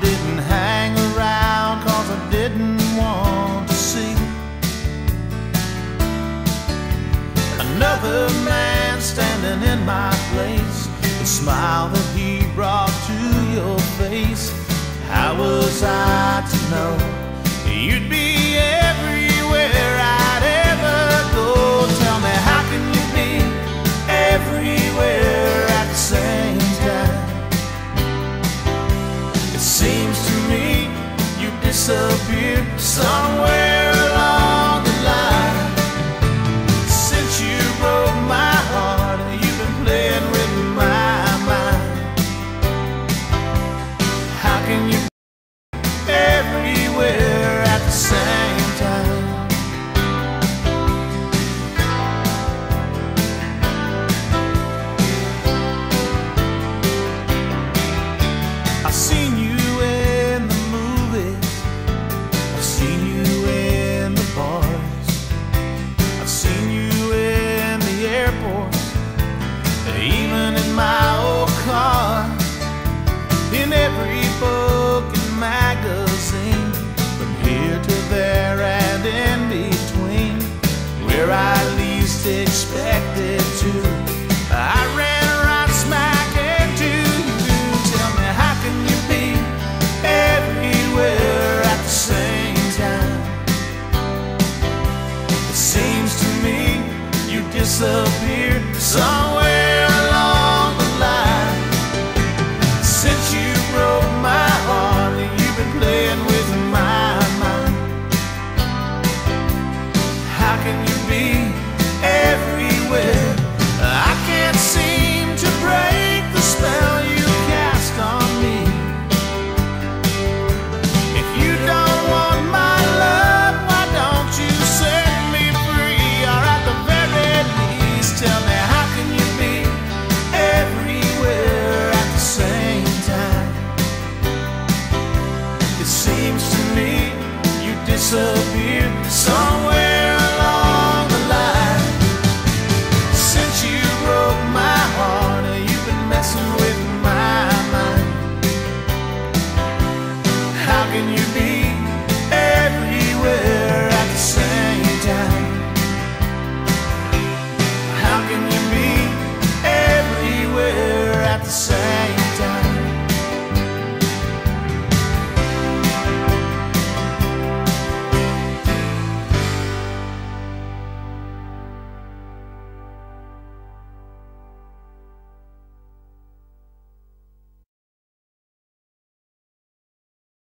didn't hang around cause I didn't want to see Another man standing in my place. The smile that he brought to your face. How was I to know? You'd be everywhere I'd ever go. Tell me how can you be everywhere? Disappeared even in my old car. In every book and magazine, from here to there and in between, where I least expected you disappeared somewhere you disappeared somewhere along the line. Since you broke my heart, you've been messing with my mind. How can you